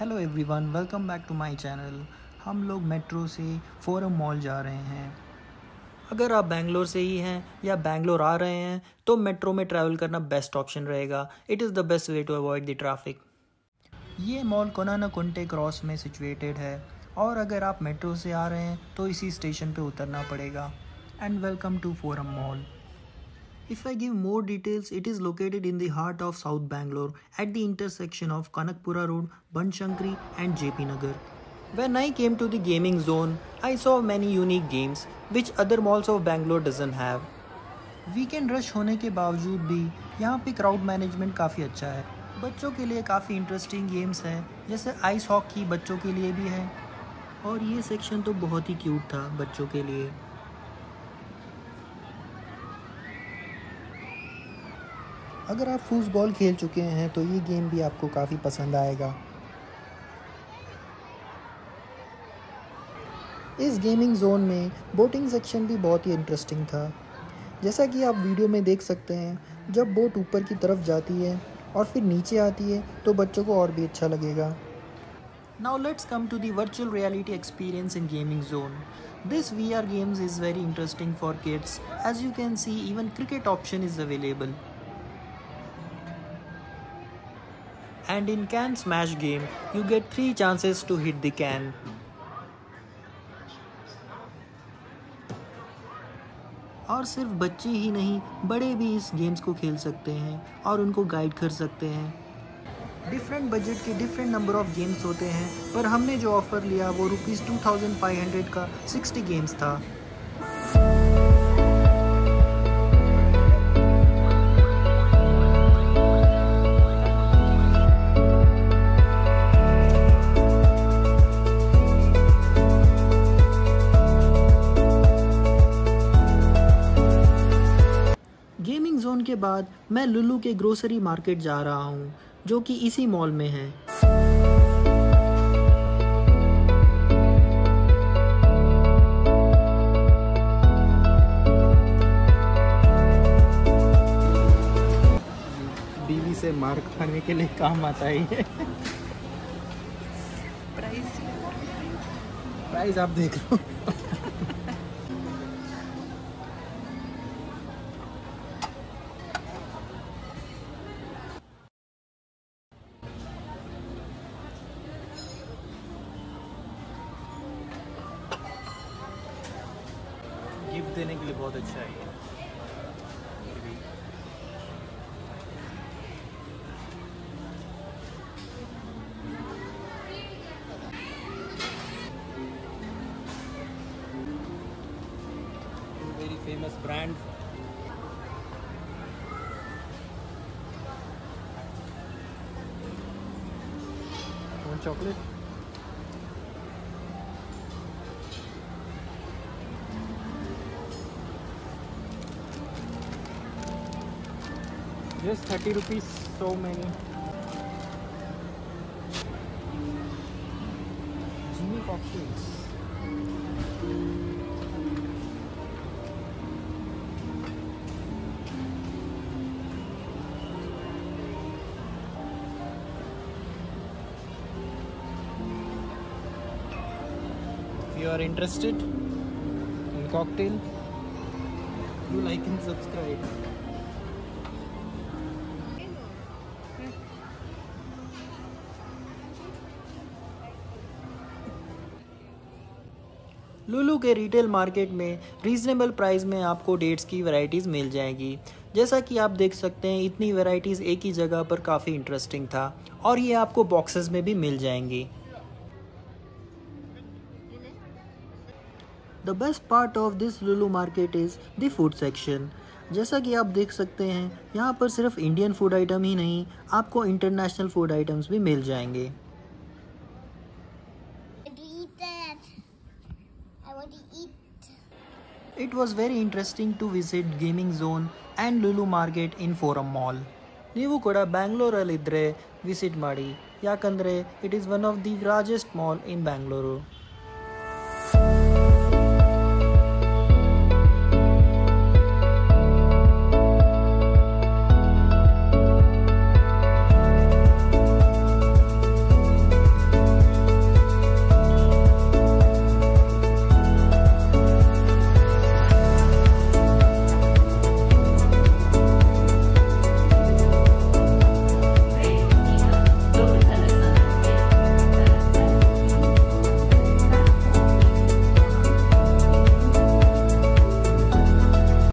Hello everyone welcome back to my channel हम लोग metro से फोरम मॉल जा रहे हैं। अगर आप बैंगलोर से ही हैं या बैंगलोर आ रहे हैं तो मेट्रो में ट्रैवल करना बेस्ट ऑप्शन रहेगा। It is the best way to avoid the traffic ये मॉल कोनाना कुंटे क्रॉस में सिचुएटेड है। और अगर आप मेट्रो से आ रहे हैं तो इसी स्टेशन पे उतरना पड़ेगा। And welcome to forum mall If I give more details, it is located in the heart of South Bangalore at the intersection of Kanakpura Road, Banshankari and JP Nagar. When I came to the gaming zone, I saw many unique games which other malls of Bangalore doesn't have. Weekend rush होने के बावजूद भी यहाँ पे crowd management काफ़ी अच्छा है बच्चों के लिए काफ़ी इंटरेस्टिंग गेम्स हैं जैसे आइस हॉकी बच्चों के लिए भी है और ये सेक्शन तो बहुत ही क्यूट था बच्चों के लिए अगर आप फूसबॉल खेल चुके हैं तो ये गेम भी आपको काफ़ी पसंद आएगा। इस गेमिंग जोन में बोटिंग सेक्शन भी बहुत ही इंटरेस्टिंग था। जैसा कि आप वीडियो में देख सकते हैं, जब बोट ऊपर की तरफ़ जाती है और फिर नीचे आती है तो बच्चों को और भी अच्छा लगेगा। Now let's come to the virtual reality experience in gaming zone this we are games is very interesting for kids as you can see even cricket option is available and in can smash game, you get 3 chances to hit the can. और सिर्फ़ बच्चे ही नहीं, बड़े भी इस games को खेल सकते हैं और उनको गाइड कर सकते हैं डिफरेंट बजट के डिफरेंट नंबर ऑफ़ गेम्स होते हैं, पर हमने जो ऑफ़र लिया वो rupees two thousand five hundred का सिक्सटी गेम्स था के बाद मैं लुलू के ग्रोसरी मार्केट जा रहा हूँ जो कि इसी मॉल में है। बीवी से मार खाने के लिए काम आता ही है। प्राइस प्राइस आप देख लो। देने के लिए बहुत अच्छा है। Very famous brand chocolate just 30 rupees so many Jimmy cocktails If you are interested in cocktail, you like and subscribe. Lulu के रिटेल मार्केट में रीजनेबल प्राइस में आपको डेट्स की वैरायटीज़ मिल जाएगी। जैसा कि आप देख सकते हैं, इतनी वैरायटीज़ एक ही जगह पर काफ़ी इंटरेस्टिंग था और ये आपको बॉक्सेस में भी मिल जाएँगी। The best part of this Lulu market is the food section जैसा कि आप देख सकते हैं, यहाँ पर सिर्फ़ इंडियन फ़ूड आइटम ही नहीं, आपको इंटरनेशनल फ़ूड आइटम्स भी मिल जाएँगे. I want to eat. It was very interesting to visit Gaming Zone and Lulu Market in Forum Mall. ನೀವು ಕೂಡ ಬ್ಯಾಂಗ್ಳೂರಲ್ಲಿದ್ದರೆ ವಿಸಿಟ್ ಮಾಡಿ ಯಾಕಂದರೆ it is one of the largest mall in Bangalore